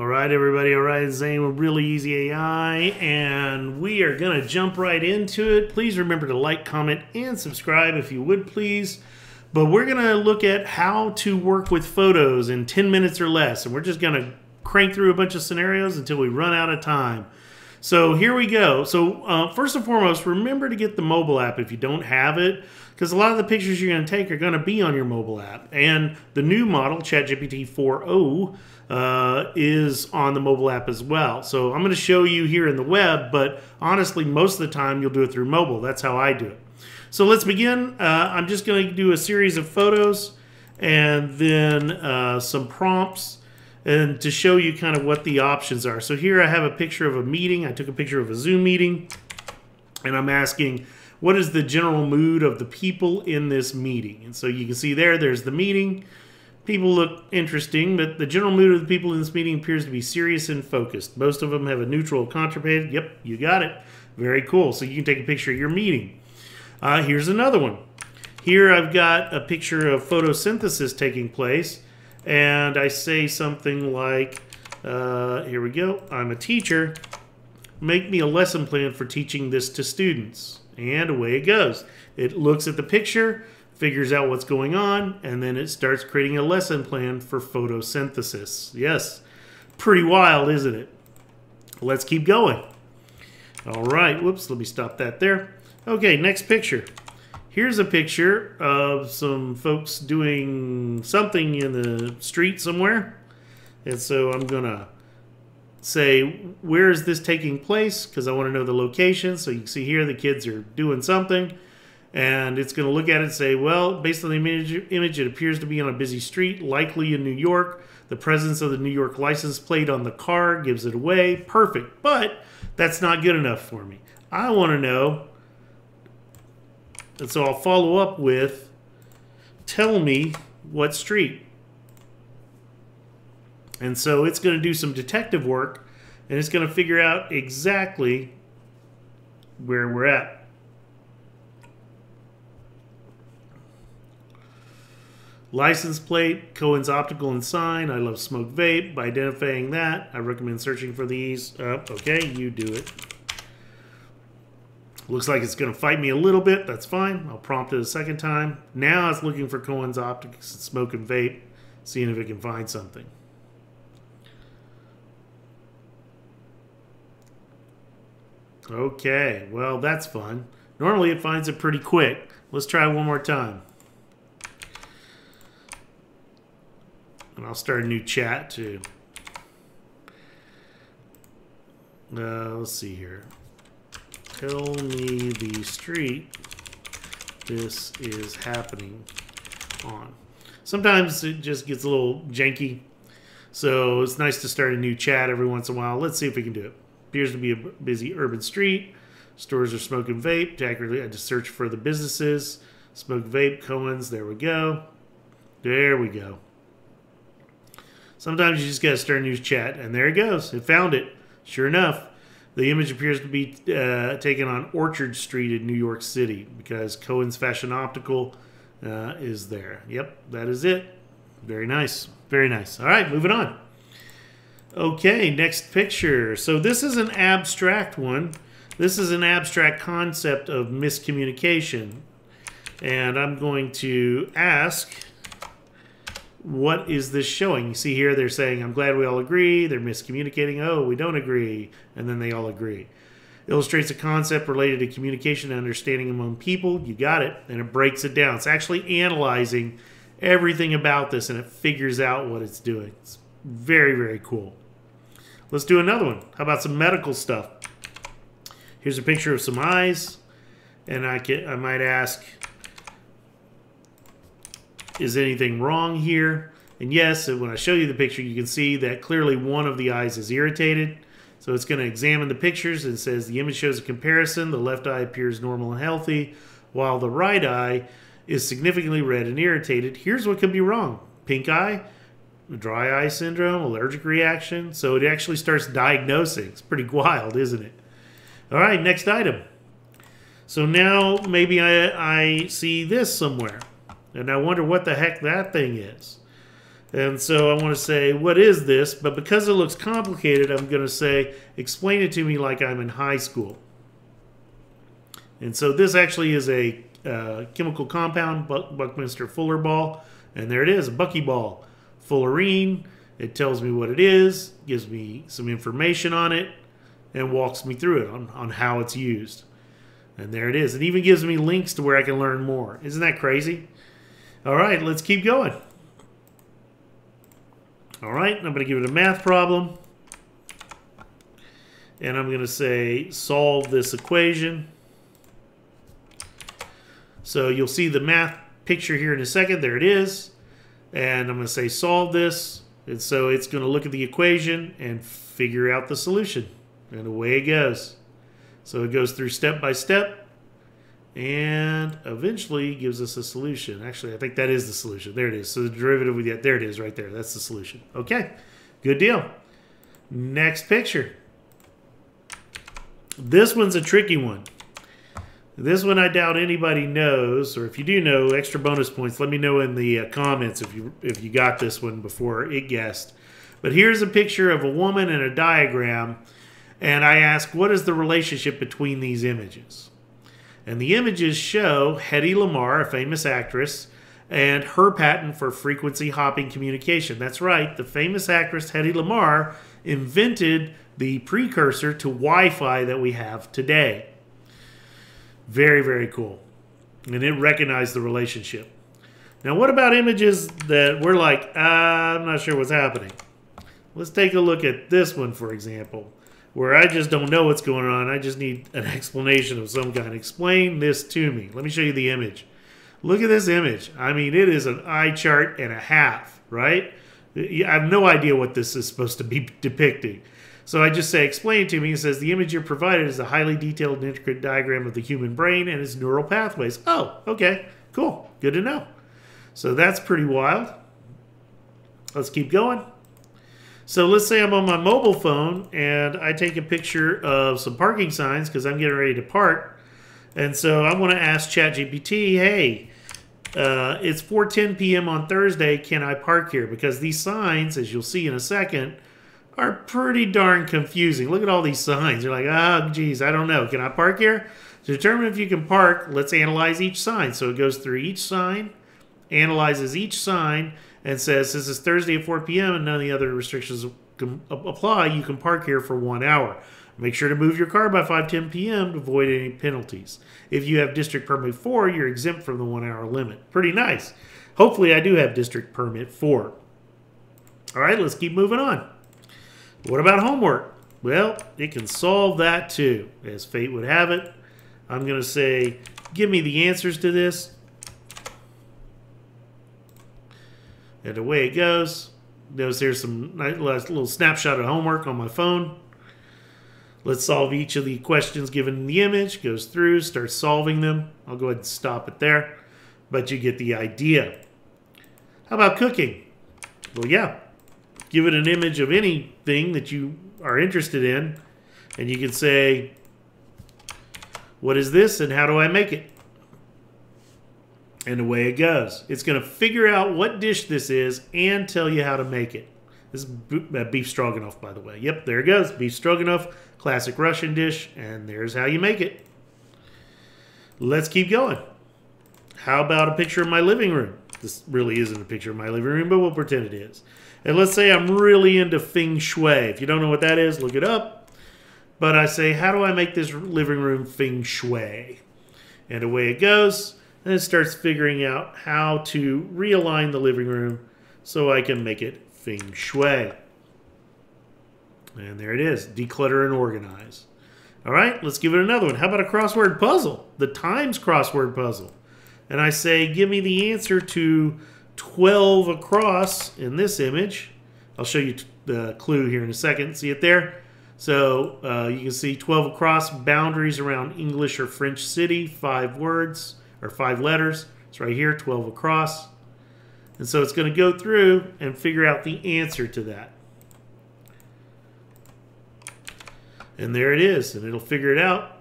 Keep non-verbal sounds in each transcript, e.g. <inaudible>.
All right, everybody. All right, Zane with Really Easy AI, and we are going to jump right into it. Please remember to like, comment, and subscribe if you would, please. But we're going to look at how to work with photos in 10 minutes or less, and we're just going to crank through a bunch of scenarios until we run out of time. So here we go. So uh, first and foremost, remember to get the mobile app if you don't have it, because a lot of the pictures you're going to take are going to be on your mobile app. And the new model, ChatGPT 4o, uh, is on the mobile app as well. So I'm going to show you here in the web, but honestly, most of the time you'll do it through mobile. That's how I do it. So let's begin. Uh, I'm just going to do a series of photos and then uh, some prompts and to show you kind of what the options are. So here I have a picture of a meeting. I took a picture of a Zoom meeting and I'm asking, what is the general mood of the people in this meeting? And so you can see there, there's the meeting. People look interesting, but the general mood of the people in this meeting appears to be serious and focused. Most of them have a neutral contrapated. Yep, you got it. Very cool. So you can take a picture of your meeting. Uh, here's another one. Here I've got a picture of photosynthesis taking place and I say something like, uh, here we go, I'm a teacher, make me a lesson plan for teaching this to students. And away it goes. It looks at the picture, figures out what's going on, and then it starts creating a lesson plan for photosynthesis. Yes, pretty wild, isn't it? Let's keep going. All right, whoops, let me stop that there. Okay, next picture. Here's a picture of some folks doing something in the street somewhere. And so I'm going to say, where is this taking place? Because I want to know the location. So you can see here the kids are doing something. And it's going to look at it and say, well, based on the image, image, it appears to be on a busy street, likely in New York. The presence of the New York license plate on the car gives it away. Perfect. But that's not good enough for me. I want to know and so I'll follow up with, tell me what street. And so it's going to do some detective work and it's going to figure out exactly where we're at. License plate, Cohen's Optical and Sign. I love Smoke Vape. By identifying that, I recommend searching for these. Uh, okay, you do it. Looks like it's going to fight me a little bit. That's fine. I'll prompt it a second time. Now it's looking for Cohen's Optics and Smoke and Vape, seeing if it can find something. Okay, well, that's fun. Normally it finds it pretty quick. Let's try one more time. And I'll start a new chat too. Uh, let's see here. Tell me the street this is happening on. Sometimes it just gets a little janky. So it's nice to start a new chat every once in a while. Let's see if we can do it. Appears to be a busy urban street. Stores are smoking vape. Accurately, I just search for the businesses. Smoke vape, Cohen's. There we go. There we go. Sometimes you just got to start a new chat. And there it goes. It found it. Sure enough. The image appears to be uh, taken on Orchard Street in New York City because Cohen's Fashion Optical uh, is there. Yep, that is it. Very nice. Very nice. All right, moving on. Okay, next picture. So this is an abstract one. This is an abstract concept of miscommunication. And I'm going to ask what is this showing? You see here, they're saying, I'm glad we all agree. They're miscommunicating. Oh, we don't agree. And then they all agree. Illustrates a concept related to communication and understanding among people. You got it. And it breaks it down. It's actually analyzing everything about this and it figures out what it's doing. It's very, very cool. Let's do another one. How about some medical stuff? Here's a picture of some eyes. And I, can, I might ask, is anything wrong here? And yes, when I show you the picture, you can see that clearly one of the eyes is irritated. So it's going to examine the pictures and says the image shows a comparison. The left eye appears normal and healthy, while the right eye is significantly red and irritated. Here's what could be wrong. Pink eye, dry eye syndrome, allergic reaction. So it actually starts diagnosing. It's pretty <laughs> wild, isn't it? All right, next item. So now maybe I, I see this somewhere. And I wonder what the heck that thing is. And so I want to say, what is this? But because it looks complicated, I'm going to say, explain it to me like I'm in high school. And so this actually is a uh, chemical compound, Buck- Buckminster Fuller ball. And there it is, a buckyball. Fullerene. It tells me what it is, gives me some information on it, and walks me through it on, on how it's used. And there it is. It even gives me links to where I can learn more. Isn't that crazy? All right, let's keep going. All right, I'm going to give it a math problem. And I'm going to say solve this equation. So you'll see the math picture here in a second. There it is. And I'm going to say solve this. And so it's going to look at the equation and figure out the solution. And away it goes. So it goes through step by step and eventually gives us a solution. Actually, I think that is the solution. There it is. So the derivative we get, there it is right there. That's the solution. Okay, good deal. Next picture. This one's a tricky one. This one I doubt anybody knows, or if you do know, extra bonus points. Let me know in the uh, comments if you if you got this one before it guessed. But here's a picture of a woman and a diagram, and I ask, what is the relationship between these images? And the images show Hedy Lamarr, a famous actress, and her patent for frequency hopping communication. That's right, the famous actress Hedy Lamarr invented the precursor to Wi Fi that we have today. Very, very cool. And it recognized the relationship. Now, what about images that we're like, ah, I'm not sure what's happening? Let's take a look at this one, for example, where I just don't know what's going on. I just need an explanation of some kind. Explain this to me. Let me show you the image. Look at this image. I mean, it is an eye chart and a half, right? I have no idea what this is supposed to be <laughs> depicting. So I just say, explain it to me. It says the image you're provided is a highly detailed and intricate diagram of the human brain and its neural pathways. Oh, okay, cool, good to know. So that's pretty wild. Let's keep going. So let's say I'm on my mobile phone and I take a picture of some parking signs because I'm getting ready to park. And so I want to ask ChatGPT, hey, uh, it's 4:10 p.m. on Thursday. Can I park here? Because these signs, as you'll see in a second, are pretty darn confusing. Look at all these signs. You're like, oh, geez, I don't know. Can I park here? To determine if you can park, let's analyze each sign. So it goes through each sign, analyzes each sign, and says, this is Thursday at 4 p.m. and none of the other restrictions apply. You can park here for one hour. Make sure to move your car by 5:10 p.m. to avoid any penalties. If you have district permit 4, you're exempt from the 1-hour limit. Pretty nice. Hopefully I do have district permit 4. All right, let's keep moving on. What about homework? Well, it can solve that too. As fate would have it, I'm going to say, give me the answers to this. And away it goes. Notice here's some nice little snapshot of homework on my phone. Let's solve each of the questions given in the image. Goes through, starts solving them. I'll go ahead and stop it there. But you get the idea. How about cooking? Well, yeah, give it an image of anything that you are interested in, and you can say, What is this and how do I make it? And away it goes. It's going to figure out what dish this is and tell you how to make it. This is uh, beef stroganoff, by the way. Yep, there it goes. Beef stroganoff, classic Russian dish, and there's how you make it. Let's keep going. How about a picture of my living room? This really isn't a picture of my living room, but we'll pretend it is. And let's say I'm really into feng shui. If you don't know what that is, look it up. But I say, how do I make this living room feng shui? And away it goes. And it starts figuring out how to realign the living room so I can make it feng shui. And there it is declutter and organize. All right, let's give it another one. How about a crossword puzzle? The Times crossword puzzle. And I say, give me the answer to 12 across in this image. I'll show you the clue here in a second. See it there? So uh, you can see 12 across, boundaries around English or French city, five words or five letters. It's right here, 12 across. And so it's going to go through and figure out the answer to that. And there it is, and it'll figure it out.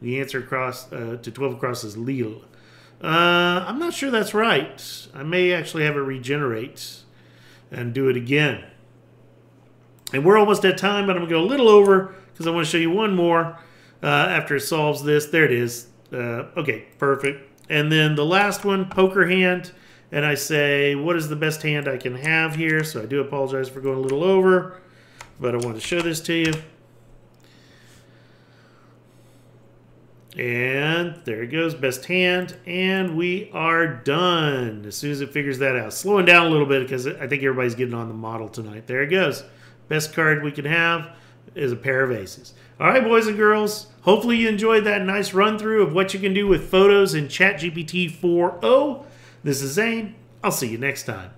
The answer across uh, to 12 across is Lille. Uh, I'm not sure that's right. I may actually have it regenerate. and do it again. And we're almost at time, but I'm going to go a little over because I want to show you one more uh, after it solves this. There it is. Uh, okay, perfect. And then the last one, poker hand. And I say, what is the best hand I can have here? So I do apologize for going a little over, but I wanted to show this to you. And there it goes, best hand. And we are done as soon as it figures that out. Slowing down a little bit because I think everybody's getting on the model tonight. There it goes. Best card we can have is a pair of aces. All right, boys and girls. Hopefully you enjoyed that nice run through of what you can do with photos in ChatGPT 4.0. This is Zane. I'll see you next time.